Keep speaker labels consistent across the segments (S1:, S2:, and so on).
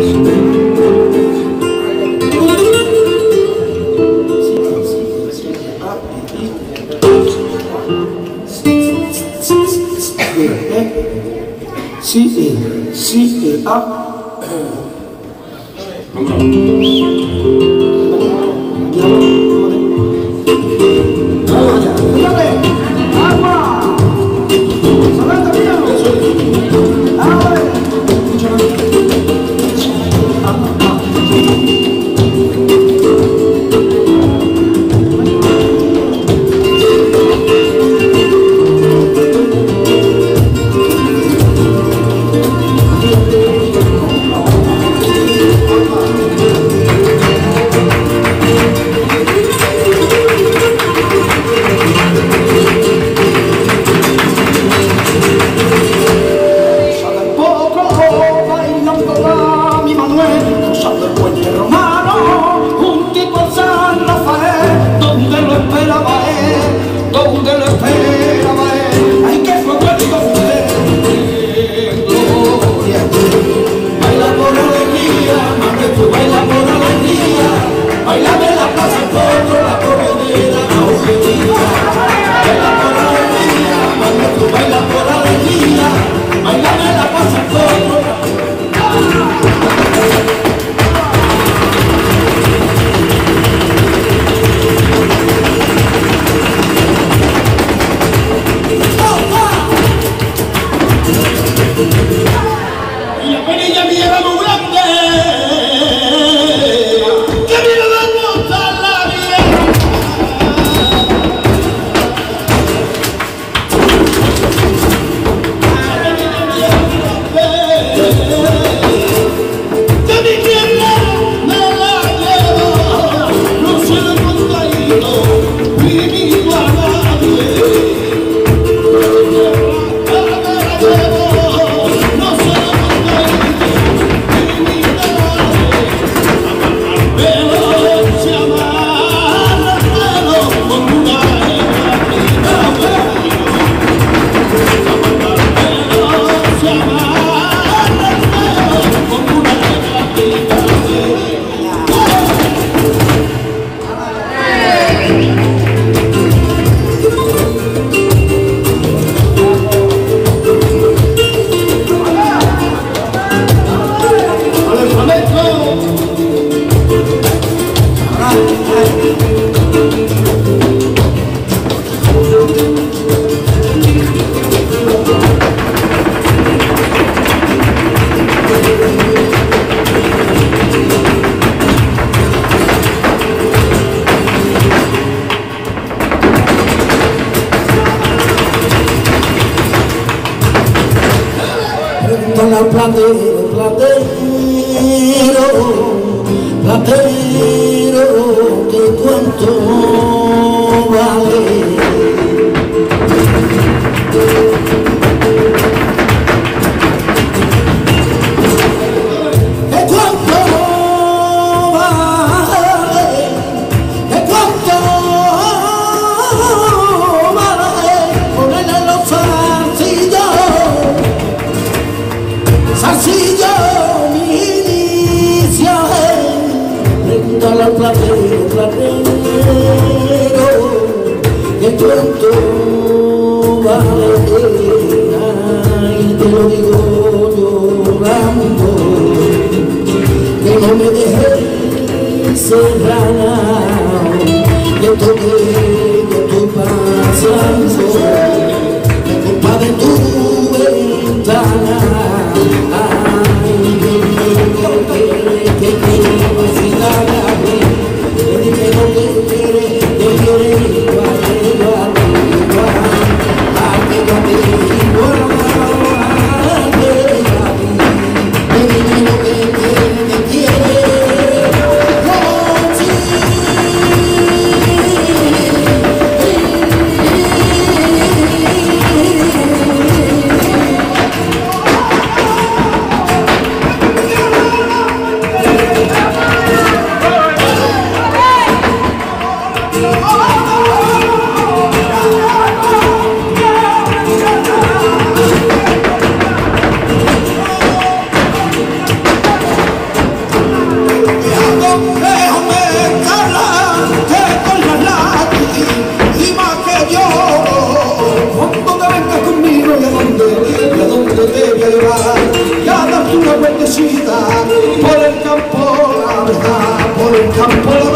S1: C, A, C, A, up. Come on. outro cuánto vale pena y te lo digo llorando que no me dejes serrana yo toqué no me
S2: mandes y a dónde te voy a llevar ya darte una vueltecita por el campo la
S1: verdad por el campo la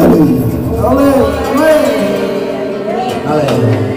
S1: Hallelujah. Hallelujah. Hallelujah.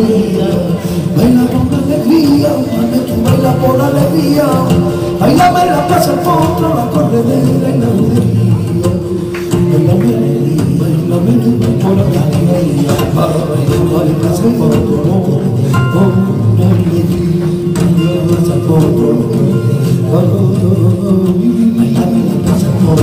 S1: alegría, baila con alegría, mami tú baila por alegría, baila me la pasa la corredera y la judería, baila alegría, baila por alegría, baila pasa por tu amor, con alegría, baila pasa por baila me pasa por